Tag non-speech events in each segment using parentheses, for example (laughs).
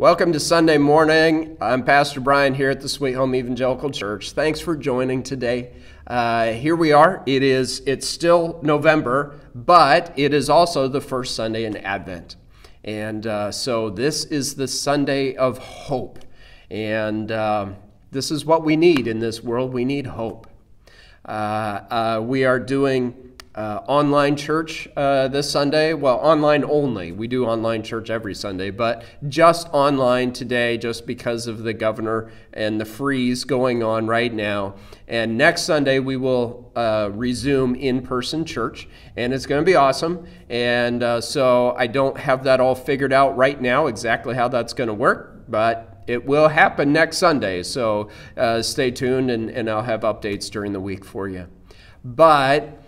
Welcome to Sunday morning. I'm Pastor Brian here at the Sweet Home Evangelical Church. Thanks for joining today. Uh, here we are. It is it's still November, but it is also the first Sunday in Advent, and uh, so this is the Sunday of hope, and um, this is what we need in this world. We need hope. Uh, uh we are doing uh, online church uh, this Sunday. Well, online only. We do online church every Sunday, but just online today, just because of the governor and the freeze going on right now. And next Sunday, we will uh, resume in person church, and it's going to be awesome. And uh, so I don't have that all figured out right now exactly how that's going to work, but it will happen next Sunday. So uh, stay tuned, and, and I'll have updates during the week for you. But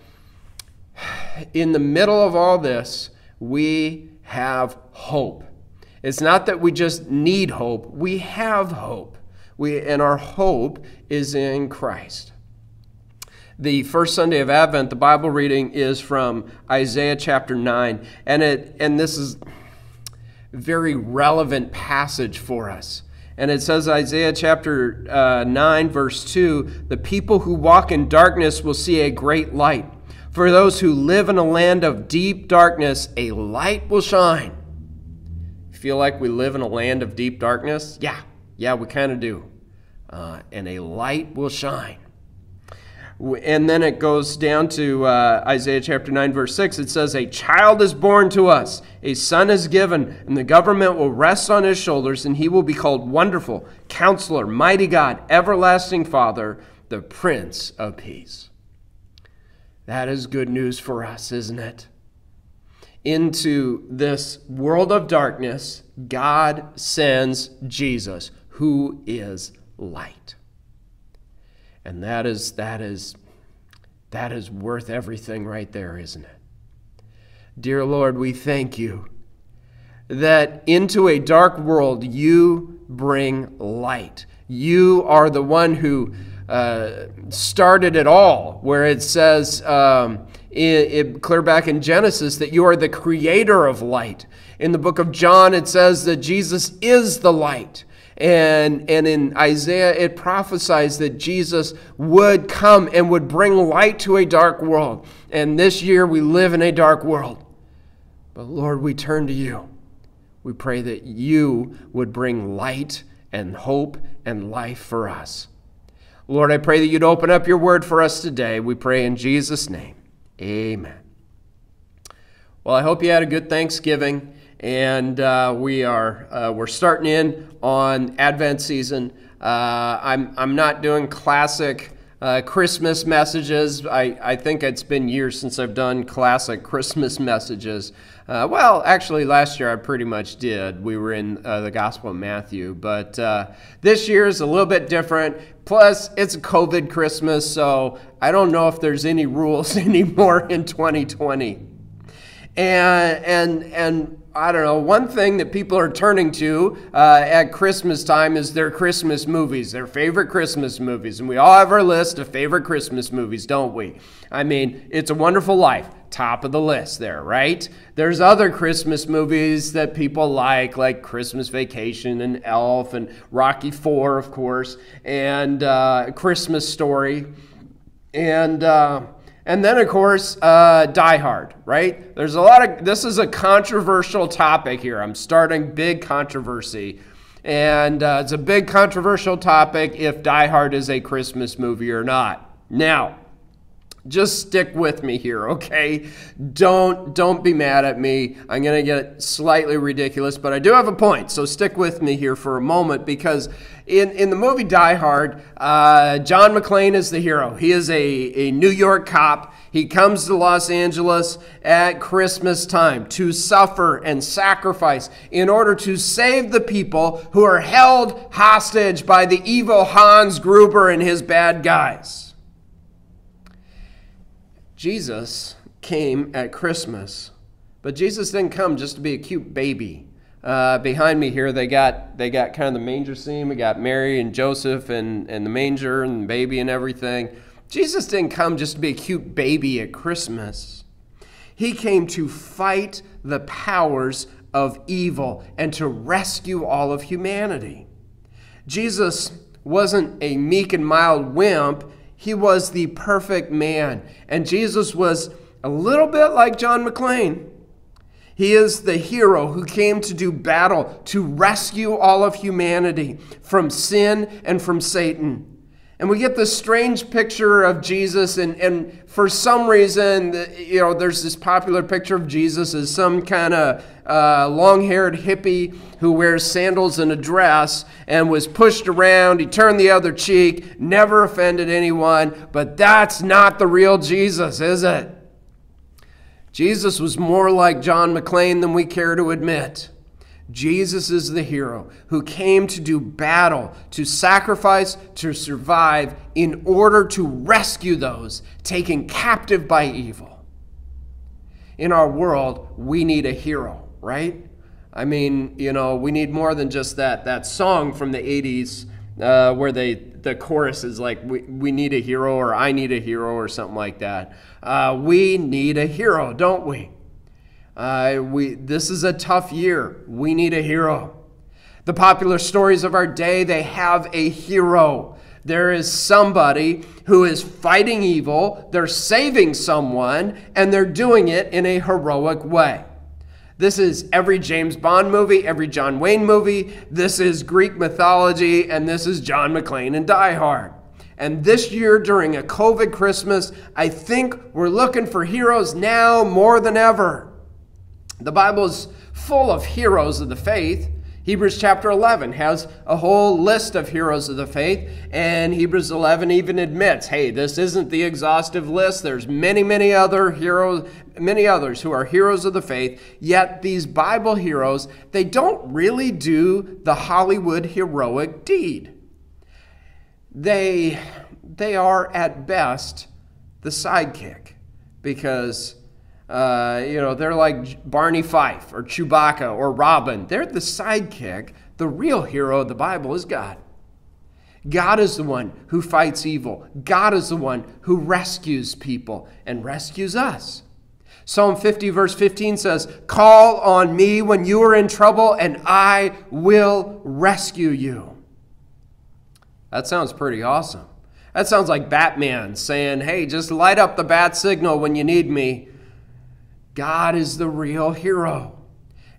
in the middle of all this, we have hope. It's not that we just need hope, we have hope. We, and our hope is in Christ. The first Sunday of Advent, the Bible reading is from Isaiah chapter 9. And, it, and this is a very relevant passage for us. And it says, Isaiah chapter uh, 9, verse 2 The people who walk in darkness will see a great light. For those who live in a land of deep darkness, a light will shine. Feel like we live in a land of deep darkness? Yeah, yeah, we kind of do. Uh, and a light will shine. And then it goes down to uh, Isaiah chapter 9, verse 6. It says, A child is born to us, a son is given, and the government will rest on his shoulders, and he will be called Wonderful, Counselor, Mighty God, Everlasting Father, the Prince of Peace. That is good news for us, isn't it? Into this world of darkness, God sends Jesus, who is light. And that is that is that is worth everything right there, isn't it? Dear Lord, we thank you that into a dark world you bring light. You are the one who uh, started at all, where it says um, it, it, clear back in Genesis that you are the creator of light. In the book of John, it says that Jesus is the light. And, and in Isaiah, it prophesies that Jesus would come and would bring light to a dark world. And this year, we live in a dark world. But Lord, we turn to you. We pray that you would bring light and hope and life for us. Lord, I pray that you'd open up your word for us today. We pray in Jesus' name. Amen. Well, I hope you had a good Thanksgiving, and uh, we are uh, we're starting in on Advent season. Uh, I'm I'm not doing classic uh, Christmas messages. I, I think it's been years since I've done classic (laughs) Christmas messages. Uh, well, actually, last year I pretty much did. We were in uh, the Gospel of Matthew. But uh, this year is a little bit different. Plus, it's a COVID Christmas, so I don't know if there's any (laughs) rules (laughs) anymore in 2020. And, and, and I don't know, one thing that people are turning to uh, at Christmas time is their Christmas movies, their favorite Christmas movies. And we all have our list of favorite Christmas movies, don't we? I mean, It's a Wonderful Life, top of the list there, right? There's other Christmas movies that people like, like Christmas Vacation and Elf and Rocky Four, of course, and uh, Christmas Story. And. Uh, and then, of course, uh, Die Hard, right? There's a lot of, this is a controversial topic here. I'm starting big controversy. And uh, it's a big controversial topic if Die Hard is a Christmas movie or not. Now, just stick with me here okay? Don't don't be mad at me. I'm going to get slightly ridiculous but i do have a point so stick with me here for a moment because in, in the movie die hard uh, john mcclane is the hero. He is a, a new york cop. He comes to los angeles at christmas time to suffer and sacrifice in order to save the people who are held hostage by the evil hans gruber and his bad guys Jesus came at Christmas, but Jesus didn't come just to be a cute baby. Uh, behind me here, they got they got kind of the manger scene. We got Mary and Joseph and, and the manger and the baby and everything. Jesus didn't come just to be a cute baby at Christmas. He came to fight the powers of evil and to rescue all of humanity. Jesus wasn't a meek and mild wimp, he was the perfect man. And Jesus was a little bit like John McClane. He is the hero who came to do battle to rescue all of humanity from sin and from Satan. And we get this strange picture of Jesus, and, and for some reason, you know, there's this popular picture of Jesus as some kind of uh, long haired hippie who wears sandals and a dress and was pushed around. He turned the other cheek, never offended anyone, but that's not the real Jesus, is it? Jesus was more like John McClane than we care to admit. Jesus is the hero who came to do battle, to sacrifice, to survive in order to rescue those taken captive by evil. In our world, we need a hero, right? I mean, you know, we need more than just that that song from the 80s uh, where they the chorus is like we, we need a hero or I need a hero or something like that. Uh, we need a hero, don't we? Uh, we, this is a tough year. We need a hero. The popular stories of our day, they have a hero. There is somebody who is fighting evil, they're saving someone, and they're doing it in a heroic way. This is every James Bond movie, every John Wayne movie. This is Greek mythology, and this is John McClane and Die Hard. And this year, during a COVID Christmas, I think we're looking for heroes now more than ever. The Bible is full of heroes of the faith. Hebrews chapter 11 has a whole list of heroes of the faith, and Hebrews 11 even admits, hey, this isn't the exhaustive list. There's many, many other heroes, many others who are heroes of the faith. Yet these Bible heroes, they don't really do the Hollywood heroic deed. They, they are at best the sidekick because uh, you know, they're like Barney Fife or Chewbacca or Robin. They're the sidekick. The real hero of the Bible is God. God is the one who fights evil. God is the one who rescues people and rescues us. Psalm 50, verse 15 says, Call on me when you are in trouble, and I will rescue you. That sounds pretty awesome. That sounds like Batman saying, Hey, just light up the bat signal when you need me, God is the real hero.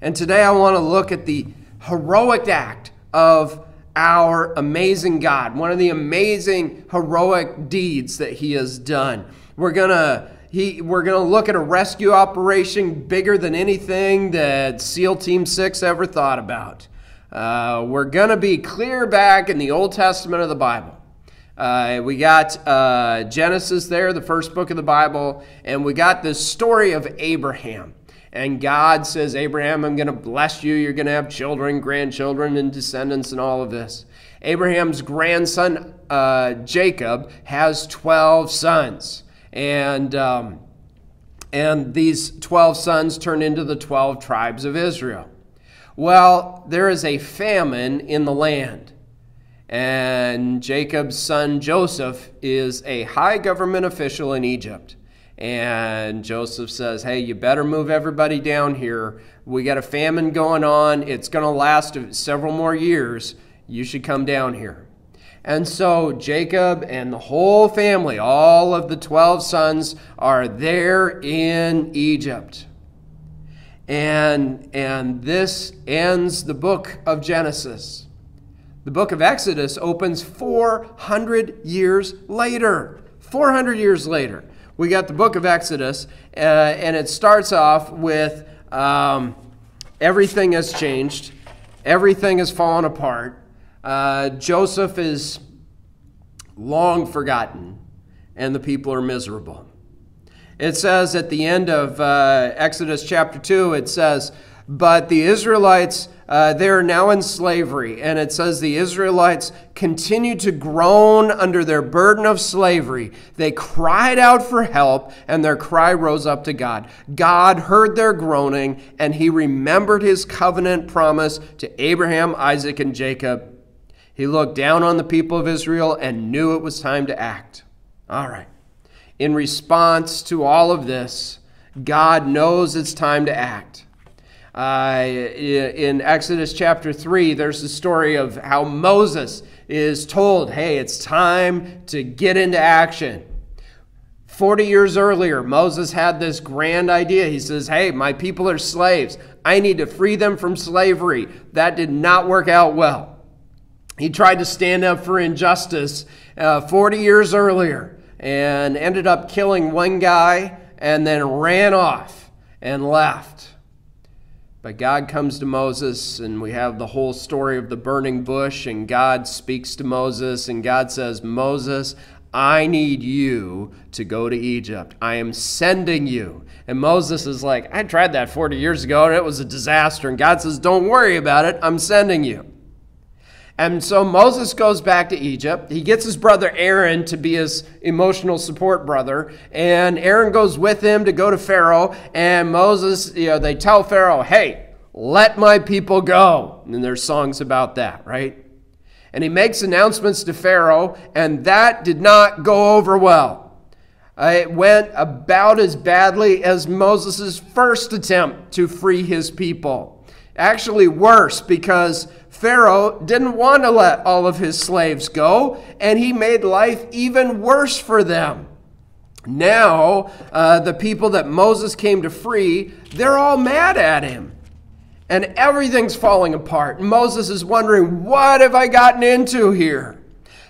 And today I want to look at the heroic act of our amazing God, one of the amazing heroic deeds that he has done. We're going to he, we're going to look at a rescue operation bigger than anything that SEAL Team 6 ever thought about. Uh, we're going to be clear back in the Old Testament of the Bible. Uh, we got uh, Genesis there, the first book of the Bible, and we got this story of Abraham. And God says, Abraham, I'm going to bless you. You're going to have children, grandchildren, and descendants, and all of this. Abraham's grandson, uh, Jacob, has 12 sons. And, um, and these 12 sons turn into the 12 tribes of Israel. Well, there is a famine in the land. And Jacob's son Joseph is a high government official in Egypt. And Joseph says, Hey, you better move everybody down here. We got a famine going on. It's going to last several more years. You should come down here. And so Jacob and the whole family, all of the 12 sons, are there in Egypt. And, and this ends the book of Genesis. The book of Exodus opens 400 years later. 400 years later. We got the book of Exodus, uh, and it starts off with um, everything has changed, everything has fallen apart. Uh, Joseph is long forgotten, and the people are miserable. It says at the end of uh, Exodus chapter 2, it says, But the Israelites uh, they are now in slavery. And it says the Israelites continued to groan under their burden of slavery. They cried out for help, and their cry rose up to God. God heard their groaning, and he remembered his covenant promise to Abraham, Isaac, and Jacob. He looked down on the people of Israel and knew it was time to act. All right. In response to all of this, God knows it's time to act. Uh, in Exodus chapter 3, there's the story of how Moses is told, hey, it's time to get into action. 40 years earlier, Moses had this grand idea. He says, Hey, my people are slaves. I need to free them from slavery. That did not work out well. He tried to stand up for injustice uh, 40 years earlier and ended up killing one guy and then ran off and left. But God comes to Moses, and we have the whole story of the burning bush, and God speaks to Moses, and God says, Moses, I need you to go to Egypt. I am sending you. And Moses is like, I tried that 40 years ago and it was a disaster. And God says, Don't worry about it. I'm sending you. And so Moses goes back to Egypt. He gets his brother Aaron to be his emotional support brother. And Aaron goes with him to go to Pharaoh. And Moses, you know, they tell Pharaoh, Hey, let my people go. And there's songs about that, right? and he makes announcements to Pharaoh, and that did not go over well. Uh, it went about as badly as Moses' first attempt to free his people. Actually, worse, because Pharaoh didn't want to let all of his slaves go, and he made life even worse for them. Now, uh, the people that Moses came to free, they're all mad at him and everything's falling apart. Moses is wondering, what have I gotten into here?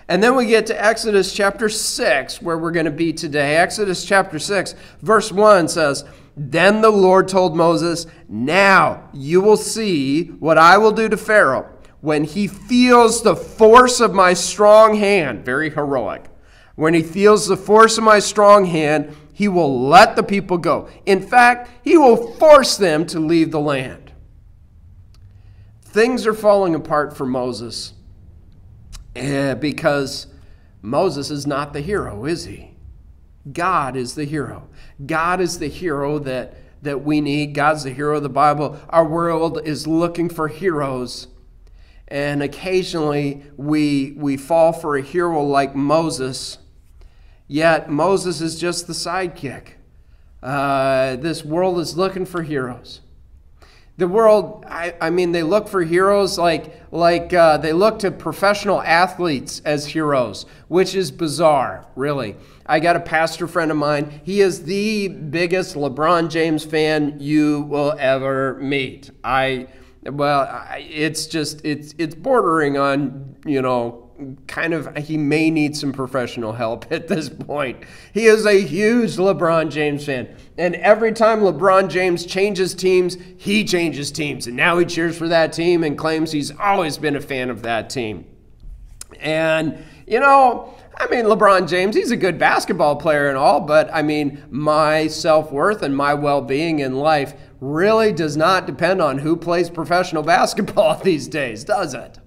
And then we get to Exodus chapter 6, where we're going to be today. Exodus chapter 6, verse 1 says, Then the Lord told Moses, Now you will see what I will do to Pharaoh when he feels the force of my strong hand. Very heroic. When he feels the force of my strong hand, he will let the people go. In fact, he will force them to leave the land. Things are falling apart for Moses eh, because Moses is not the hero, is he? God is the hero. God is the hero that, that we need. God's the hero of the Bible. Our world is looking for heroes. And occasionally we, we fall for a hero like Moses, yet Moses is just the sidekick. Uh, this world is looking for heroes. The world, I, I mean, they look for heroes like, like uh, they look to professional athletes as heroes, which is bizarre, really. I got a pastor friend of mine. He is the biggest LeBron James fan you will ever meet. I, well, I, it's just, it's, it's bordering on, you know, kind of he may need some professional help (laughs) at this point. He is a huge LeBron James fan. And every time LeBron James changes teams, he changes teams. And now he cheers for that team and claims he's always been a fan of that team. And, you know, I mean, LeBron James, he's a good basketball player and all, but I mean, my self worth and my well being in life really does not depend on who plays professional (laughs) basketball these days, does it?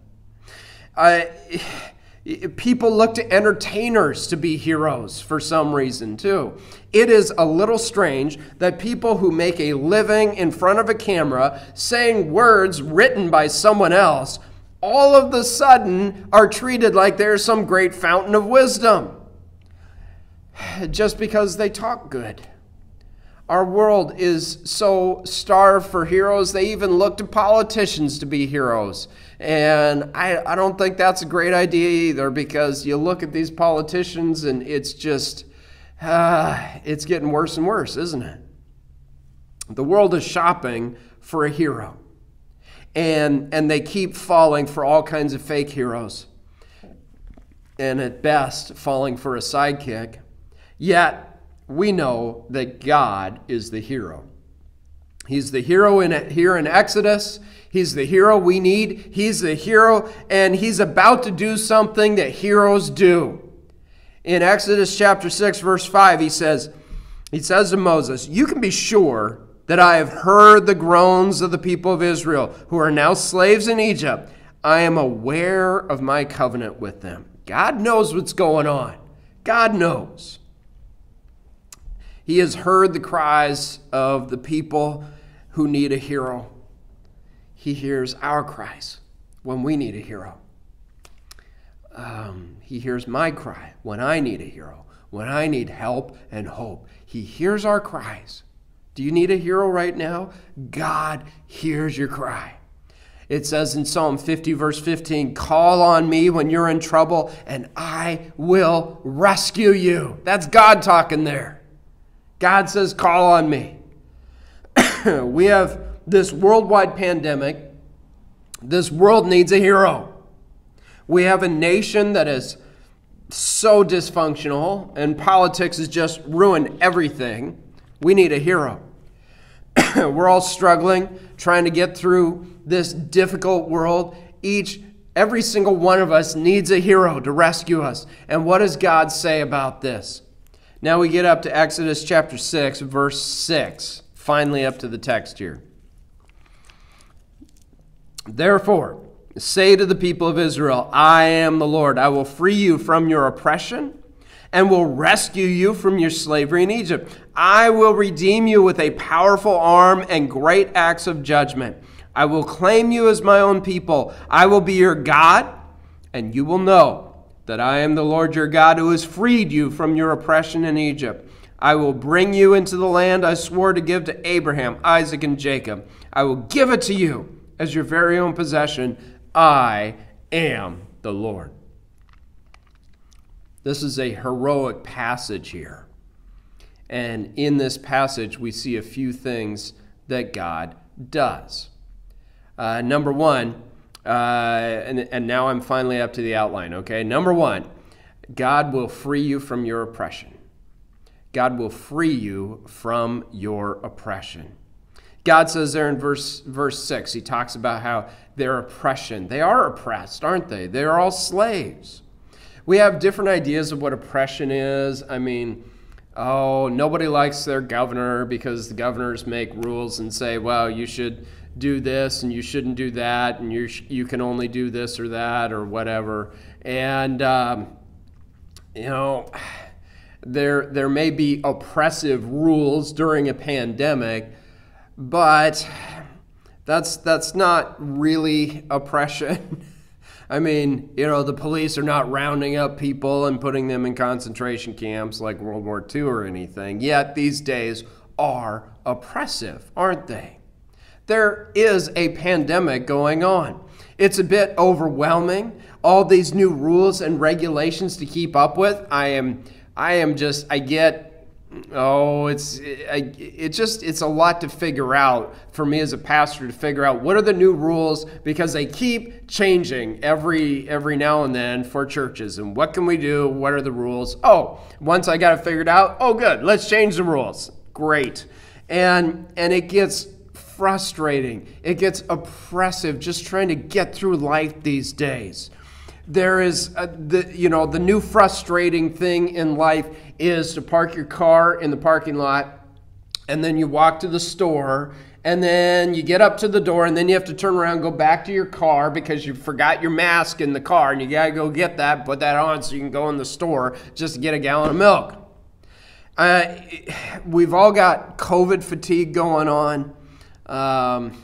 People look to entertainers to be heroes for some reason, too. It is a little strange that people who make a living in front of a camera saying words written by someone else all of the sudden are treated like they're some great fountain of wisdom just because they talk good. Our world is so starved for heroes, they even look to politicians to be heroes. And I, I don't think that's a great idea either because you look at these politicians and it's just, uh, it's getting worse and worse, isn't it? The world is shopping for a hero. And, and they keep falling for all kinds of fake heroes. And at best, falling for a sidekick. Yet, we know that God is the hero. He's the hero in, here in Exodus. He's the hero we need. He's the hero, and he's about to do something that heroes do. In Exodus chapter 6, verse 5, he says, he says to Moses, You can be sure that I have heard the groans of the people of Israel who are now slaves in Egypt. I am aware of my covenant with them. God knows what's going on. God knows. He has heard the cries of the people who need a hero. He hears our cries when we need a hero. Um, he hears my cry when I need a hero, when I need help and hope. He hears our cries Do you need a hero right now? God hears your cry. It says in Psalm 50, verse 15, Call on me when you're in trouble, and I will rescue you. That's God talking there. God says, Call on me. (coughs) we have this worldwide pandemic. This world needs a hero. We have a nation that is so dysfunctional, and politics has just ruined everything. We need a hero. (coughs) We're all struggling, trying to get through this difficult world. Each, every single one of us needs a hero to rescue us. And what does God say about this? Now we get up to Exodus chapter 6, verse 6. Finally, up to the text here. Therefore, say to the people of Israel, I am the Lord. I will free you from your oppression and will rescue you from your slavery in Egypt. I will redeem you with a powerful arm and great acts of judgment. I will claim you as my own people. I will be your God, and you will know that I am the Lord your God who has freed you from your oppression in Egypt. I will bring you into the land I swore to give to Abraham, Isaac, and Jacob. I will give it to you as your very own possession. I am the Lord. This is a heroic passage here. And in this passage, we see a few things that God does. Uh, number one, uh, and, and now I'm finally up to the outline, okay? Number one, God will free you from your oppression. God will free you from your oppression. God says there in verse, verse 6, he talks about how their oppression, they are oppressed, aren't they? They're all slaves. We have different ideas of what oppression is. I mean, oh, nobody likes their governor because the governors make rules and say, well, you should do this and you shouldn't do that and you you can only do this or that or whatever. And um, you know, there there may be oppressive rules during a pandemic, but that's that's not really oppression. (laughs) I mean, you know, the police are not rounding up people and putting them in concentration camps like World War II or anything. Yet these days are oppressive, aren't they? there is a pandemic going on. It's a bit overwhelming. All these new rules and regulations to keep up with. I am, I am just, I get oh it's it, it, just it's a lot to figure out for me as a pastor to figure out what are the new rules because they keep changing every every now and then for churches. And what can we do? What are the rules? Oh once i got it figured out oh good let's change the rules. Great. And and it gets frustrating. It gets oppressive just trying to get through life these days. There is, a, the, you know, the new frustrating thing in life is to park your car in the parking lot and then you walk to the store and then you get up to the door and then you have to turn around and go back to your car because you forgot your mask in the car and you got to go get that put that on so you can go in the store just to get a gallon of milk. Uh, we've all got covid fatigue going on. Um,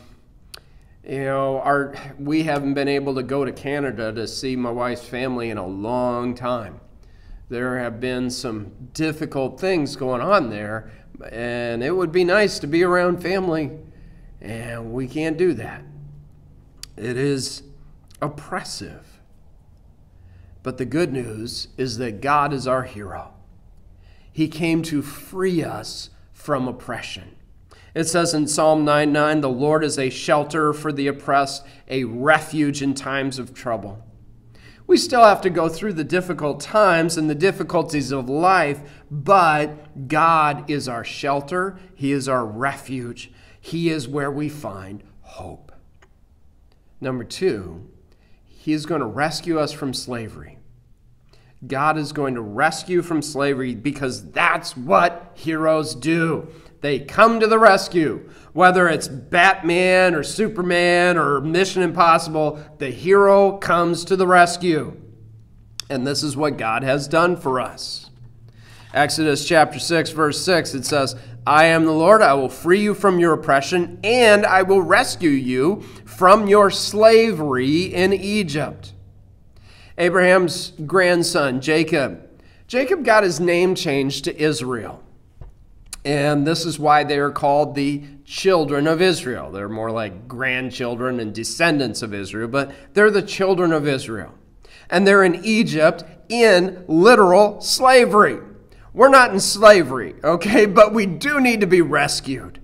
you know, our we haven't been able to go to Canada to see my wife's family in a long time. There have been some difficult things going on there, and it would be nice to be around family, and we can't do that. It is oppressive. But the good news is that God is our hero. He came to free us from oppression. It says in Psalm 9 9, the Lord is a shelter for the oppressed, a refuge in times of trouble. We still have to go through the difficult times and the difficulties of life, but God is our shelter. He is our refuge. He is where we find hope. Number two, He is going to rescue us from slavery. God is going to rescue from slavery because that's what heroes do. They come to the rescue. Whether it's Batman or Superman or Mission Impossible, the hero comes to the rescue. And this is what God has done for us. Exodus chapter 6, verse 6, it says, I am the Lord, I will free you from your oppression, and I will rescue you from your slavery in Egypt. Abraham's grandson, Jacob. Jacob got his name changed to Israel. And this is why they are called the children of Israel. They're more like grandchildren and descendants of Israel, but they're the children of Israel. And they're in Egypt in literal slavery. We're not in slavery, okay, but we do need to be rescued.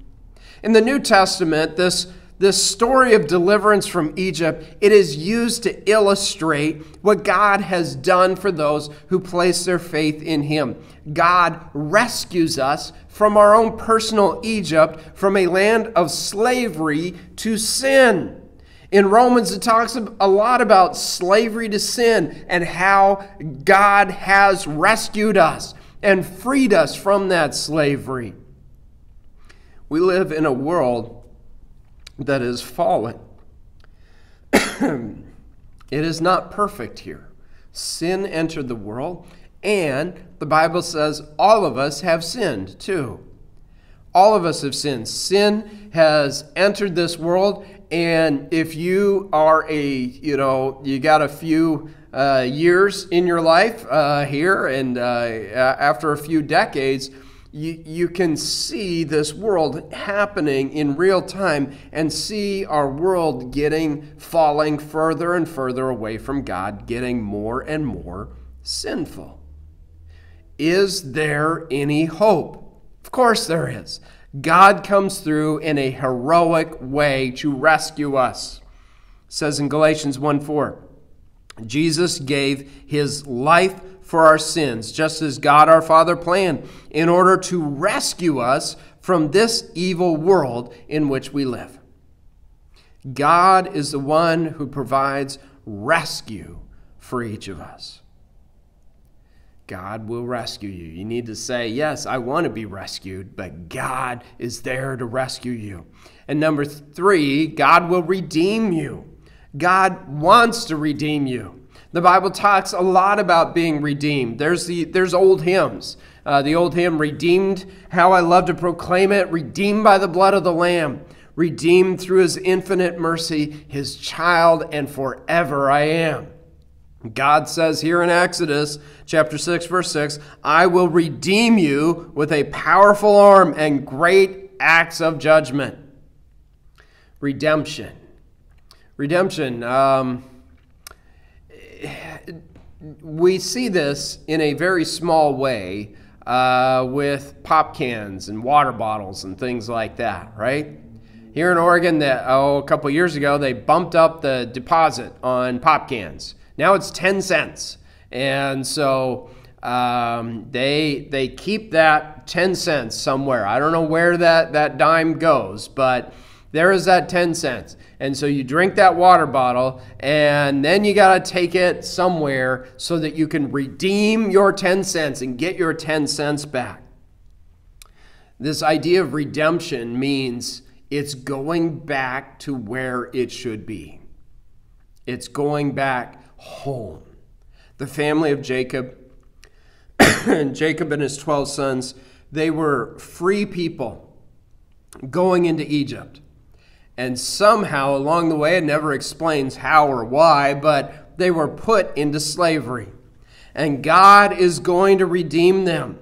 In the New Testament, this this story of deliverance from Egypt, it is used to illustrate what God has done for those who place their faith in Him. God rescues us from our own personal Egypt, from a land of slavery to sin. In Romans, it talks a lot about slavery to sin and how God has rescued us and freed us from that slavery. We live in a world that is fallen. (clears throat) it is not perfect here. Sin entered the world, and the Bible says all of us have sinned too. All of us have sinned. Sin has entered this world, and if you are a, you know, you got a few uh, years in your life uh, here, and uh, after a few decades, you, you can see this world happening in real time and see our world getting falling further and further away from God, getting more and more sinful. Is there any hope? Of course there is. God comes through in a heroic way to rescue us. It says in Galatians 1 4, Jesus gave his life for our sins, just as God our Father planned, in order to rescue us from this evil world in which we live. God is the one who provides rescue for each of us. God will rescue you. You need to say, Yes, I want to be rescued, but God is there to rescue you. And number three, God will redeem you. God wants to redeem you. The Bible talks a lot about being redeemed. There's, the, there's old hymns. Uh, the old hymn, Redeemed, how I love to proclaim it, redeemed by the blood of the Lamb, redeemed through his infinite mercy, his child, and forever I am. God says here in Exodus chapter 6, verse 6, I will redeem you with a powerful arm and great acts of judgment. Redemption. Redemption. Um, we see this in a very small way uh, with pop cans and water bottles and things like that, right? Here in Oregon, that oh, a couple years ago, they bumped up the deposit on pop cans. Now it's 10 cents. And so um, they, they keep that 10 cents somewhere. I don't know where that, that dime goes, but there is that 10 cents. And so you drink that water bottle, and then you got to take it somewhere so that you can redeem your 10 cents and get your 10 cents back. This idea of redemption means it's going back to where it should be, it's going back home. The family of Jacob, (coughs) Jacob and his 12 sons, they were free people going into Egypt. And somehow along the way, it never explains how or why, but they were put into slavery. And God is going to redeem them.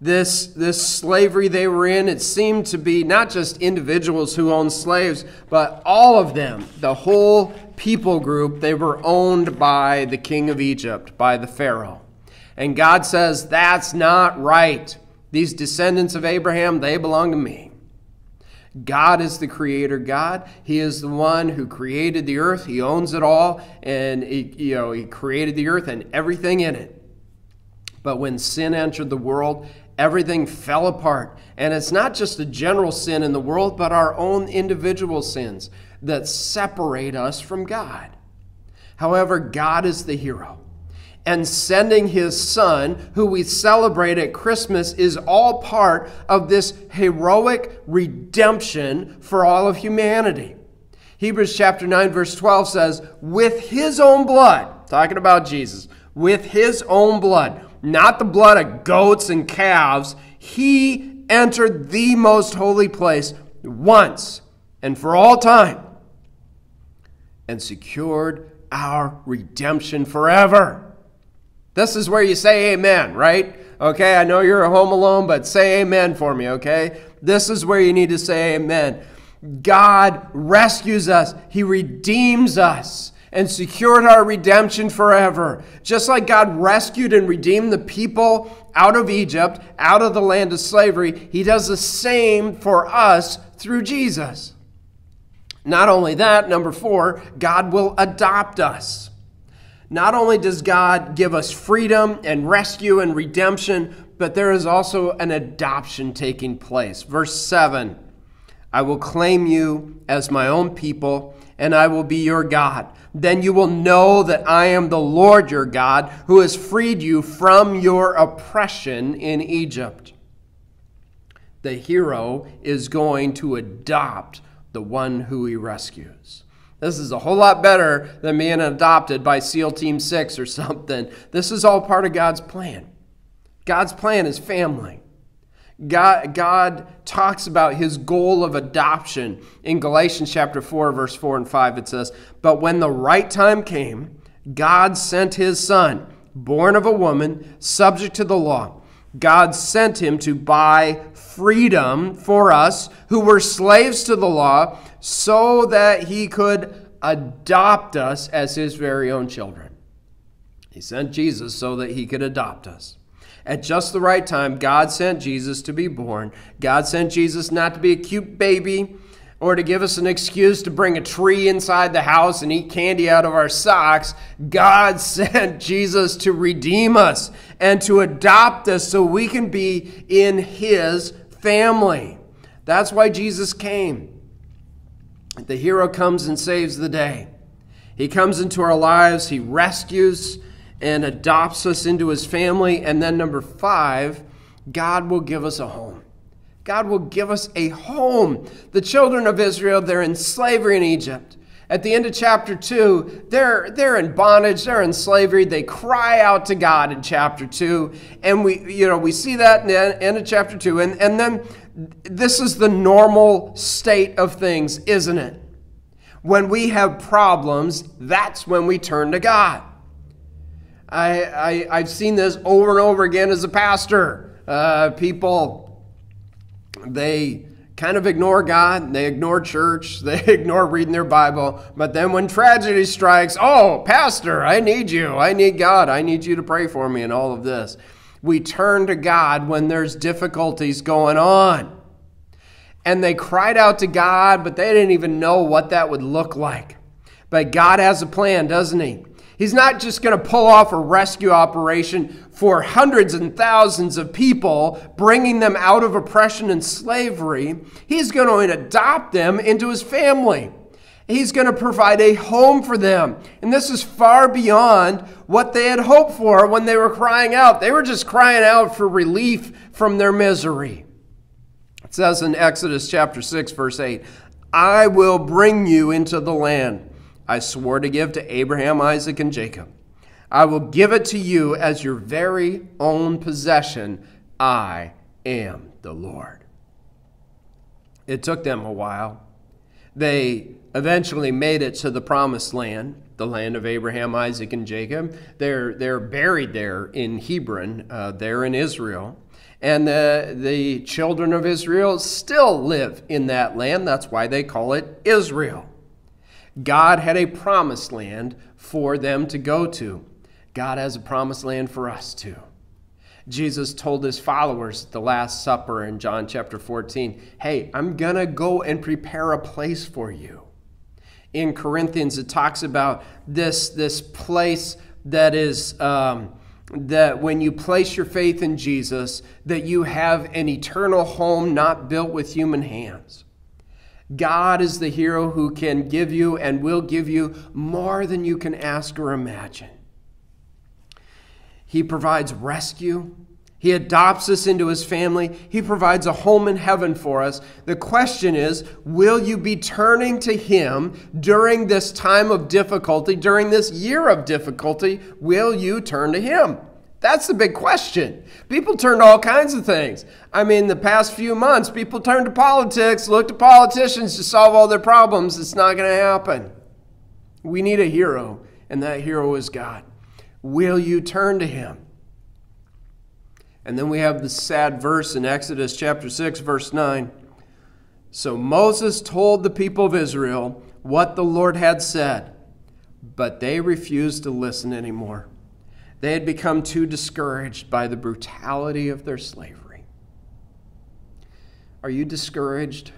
This, this slavery they were in, it seemed to be not just individuals who owned slaves, but all of them, the whole people group, they were owned by the king of Egypt, by the Pharaoh. And God says, That's not right. These descendants of Abraham, they belong to me. God is the creator God. He is the one who created the earth. He owns it all and he, you know, he created the earth and everything in it. But when sin entered the world, everything fell apart. And it's not just a general sin in the world, but our own individual sins that separate us from God. However, God is the hero and sending his son, who we celebrate at Christmas, is all part of this heroic redemption for all of humanity. Hebrews chapter 9, verse 12 says, With his own blood, talking about Jesus, with his own blood, not the blood of goats and calves, he entered the most holy place once and for all time and secured our redemption forever. This is where you say amen, right? Okay, I know you're home alone, but say amen for me, okay? This is where you need to say amen. God rescues us, He redeems us and secured our redemption forever. Just like God rescued and redeemed the people out of Egypt, out of the land of slavery, He does the same for us through Jesus. Not only that, number four, God will adopt us. Not only does God give us freedom and rescue and redemption, but there is also an adoption taking place. Verse 7 I will claim you as my own people, and I will be your God. Then you will know that I am the Lord your God, who has freed you from your oppression in Egypt. The hero is going to adopt the one who he rescues. This is a whole lot better than being adopted by SEAL Team 6 or something. This is all part of God's plan. God's plan is family. God, God talks about his goal of adoption. In Galatians chapter 4, verse 4 and 5, it says, But when the right time came, God sent his son, born of a woman, subject to the law. God sent him to buy freedom for us who were slaves to the law so that he could adopt us as his very own children. He sent Jesus so that he could adopt us. At just the right time, God sent Jesus to be born. God sent Jesus not to be a cute baby or to give us an excuse to bring a tree inside the house and eat candy out of our socks. God (laughs) sent Jesus to redeem us and to adopt us so we can be in His family. That's why Jesus came. The hero comes and saves the day. He comes into our lives, He rescues and adopts us into his family. And then, number five, God will give us a home. God will give us a home. The children of Israel, they're in slavery in Egypt. At the end of chapter 2, they're, they're in bondage, they're in slavery. They cry out to God in chapter 2. And we, you know, we see that in the end of chapter 2. And, and then this is the normal state of things, isn't it? When we have problems, that's when we turn to God. I, I, I've seen this over and over again as a pastor. Uh, people, they kind of ignore God, they ignore church, (laughs) they ignore reading their Bible. But then when tragedy strikes, oh, Pastor, I need you. I need God. I need you to pray for me and all of this. We turn to God when there's difficulties going on. And they cried out to God, but they didn't even know what that would look like. But God has a plan, doesn't He? He's not just going to pull off a rescue operation for hundreds and thousands of people, bringing them out of oppression and slavery. He's going to adopt them into his family. He's going to provide a home for them. And this is far beyond what they had hoped for when they were crying out. They were just crying out for relief from their misery. It says in Exodus chapter 6, verse 8, I will bring you into the land I swore to give to Abraham, Isaac, and Jacob. I will give it to you as your very own possession. I am the Lord. It took them a while. They eventually made it to the promised land, the land of Abraham, Isaac, and Jacob. They're, they're buried there in Hebron, uh, there in Israel. And the, the children of Israel still live in that land. That's why they call it Israel. God had a promised land for them to go to. God has a promised land for us too. Jesus told his followers at the Last Supper in John chapter 14, Hey, I'm going to go and prepare a place for you. In Corinthians, it talks about this, this place that is. Um, that when you place your faith in Jesus, that you have an eternal home not built with human hands. God is the hero who can give you and will give you more than you can ask or imagine. He provides rescue. He adopts us into his family. He provides a home in heaven for us. The question is will you be turning to him during this time of difficulty, during this year of difficulty? Will you turn to him? That's the big question. People turn to all kinds of things. I mean, the past few months, people turn to politics, look to politicians to solve all their problems. It's not going to happen. We need a hero, and that hero is God. Will you turn to him? And then we have the sad verse in Exodus chapter 6, verse 9. So Moses told the people of Israel what the Lord had said, but they refused to listen anymore. They had become too discouraged by the brutality of their slavery. Are you discouraged?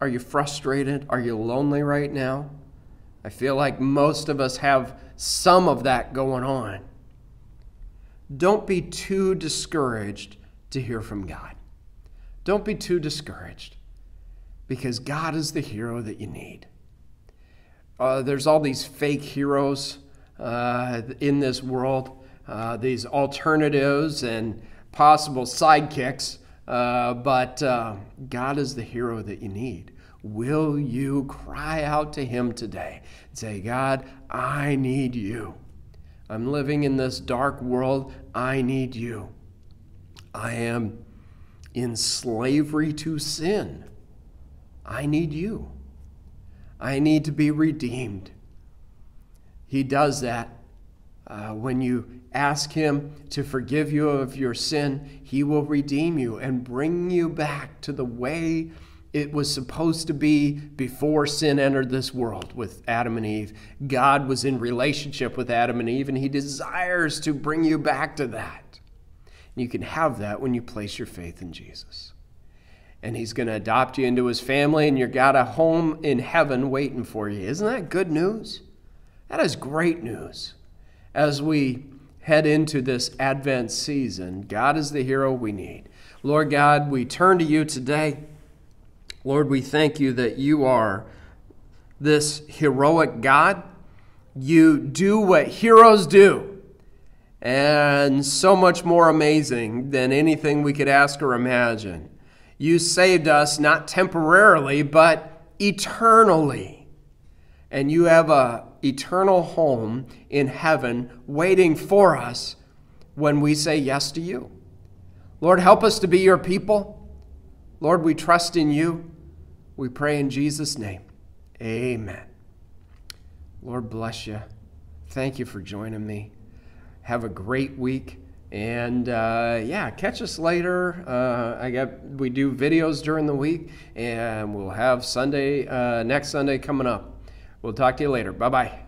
Are you frustrated? Are you lonely right now? I feel like most of us have some of that going on. Don't be too discouraged to hear from God. Don't be too discouraged because God is the hero that you need. Uh, there's all these fake heroes uh, in this world, uh, these alternatives and possible sidekicks, uh, but uh, God is the hero that you need. Will you cry out to Him today and say, God, I need you? I'm living in this dark world. I need you. I am in slavery to sin. I need you. I need to be redeemed. He does that uh, when you ask Him to forgive you of your sin, He will redeem you and bring you back to the way it was supposed to be before sin entered this world with Adam and Eve. God was in relationship with Adam and Eve, and He desires to bring you back to that. And you can have that when you place your faith in Jesus. And He's going to adopt you into His family, and you've got a home in heaven waiting for you. Isn't that good news? That is great news. As we head into this Advent season, God is the hero we need. Lord God, we turn to you today. Lord, we thank you that you are this heroic God. You do what heroes do, and so much more amazing than anything we could ask or imagine. You saved us not temporarily, but eternally. And you have a eternal home in heaven waiting for us when we say yes to you. Lord, help us to be your people. Lord, we trust in you. We pray in Jesus' name. Amen. Lord bless you. Thank you for joining me. Have a great week. And uh, yeah, catch us later. Uh, I got we do videos during the week, and we'll have Sunday uh, next Sunday coming up. We'll talk to you later. Bye bye.